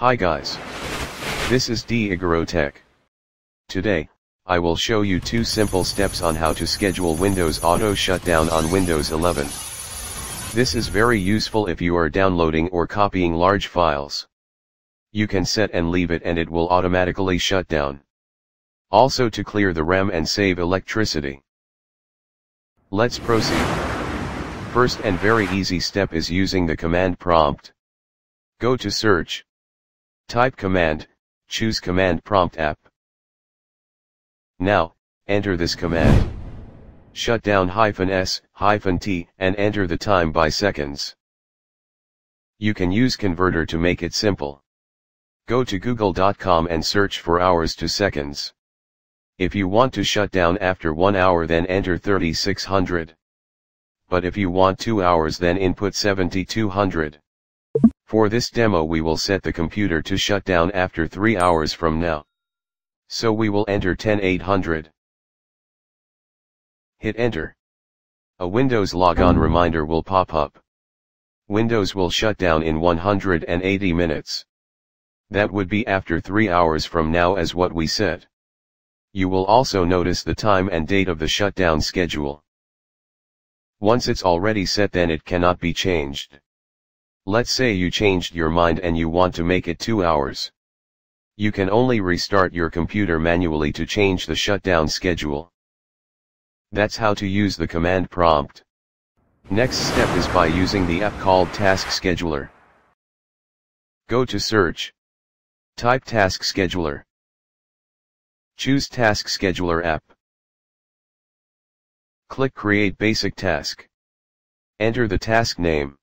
Hi guys. This is D Tech. Today, I will show you two simple steps on how to schedule Windows Auto Shutdown on Windows 11. This is very useful if you are downloading or copying large files. You can set and leave it and it will automatically shut down. Also to clear the RAM and save electricity. Let's proceed. First and very easy step is using the command prompt. Go to search. Type command, choose command prompt app. Now, enter this command. Shut down hyphen S, hyphen T, and enter the time by seconds. You can use converter to make it simple. Go to google.com and search for hours to seconds. If you want to shut down after 1 hour then enter 3600. But if you want 2 hours then input 7200. For this demo we will set the computer to shut down after 3 hours from now. So we will enter 10800. Hit enter. A Windows logon reminder will pop up. Windows will shut down in 180 minutes. That would be after 3 hours from now as what we said. You will also notice the time and date of the shutdown schedule. Once it's already set then it cannot be changed. Let's say you changed your mind and you want to make it 2 hours. You can only restart your computer manually to change the shutdown schedule. That's how to use the command prompt. Next step is by using the app called Task Scheduler. Go to search. Type Task Scheduler. Choose Task Scheduler app. Click Create Basic Task. Enter the task name.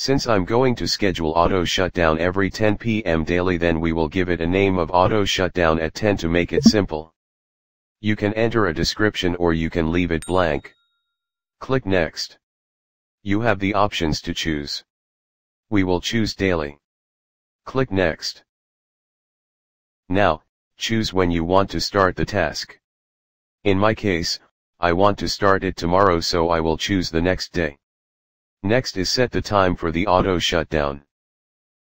Since I'm going to schedule auto shutdown every 10 p.m. daily then we will give it a name of auto shutdown at 10 to make it simple. You can enter a description or you can leave it blank. Click Next. You have the options to choose. We will choose daily. Click Next. Now, choose when you want to start the task. In my case, I want to start it tomorrow so I will choose the next day. Next is set the time for the auto shutdown.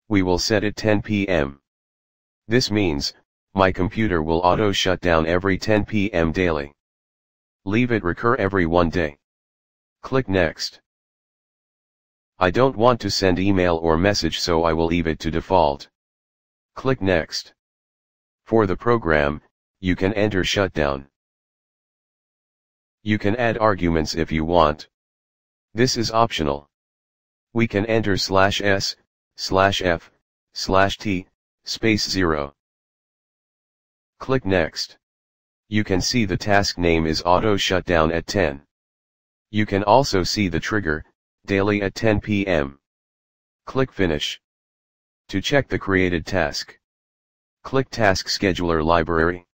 We will set it 10 p.m. This means, my computer will auto shut down every 10 p.m. daily. Leave it recur every one day. Click Next. I don't want to send email or message so I will leave it to default. Click Next. For the program, you can enter shutdown. You can add arguments if you want. This is optional. We can enter slash s, slash f, slash t, space 0. Click Next. You can see the task name is Auto Shutdown at 10. You can also see the trigger, daily at 10 p.m. Click Finish. To check the created task. Click Task Scheduler Library.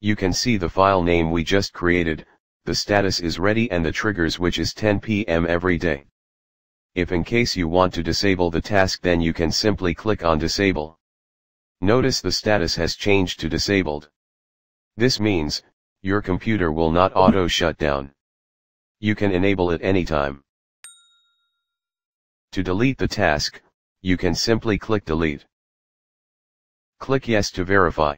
You can see the file name we just created, the status is ready and the triggers which is 10 p.m. every day. If in case you want to disable the task then you can simply click on Disable. Notice the status has changed to disabled. This means, your computer will not auto shut down. You can enable it anytime. To delete the task, you can simply click delete. Click yes to verify.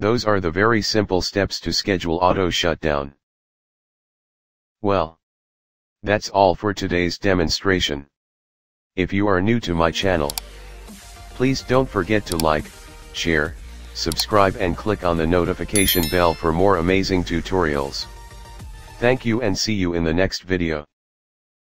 Those are the very simple steps to schedule auto shutdown. Well. That's all for today's demonstration. If you are new to my channel, please don't forget to like, share, subscribe and click on the notification bell for more amazing tutorials. Thank you and see you in the next video.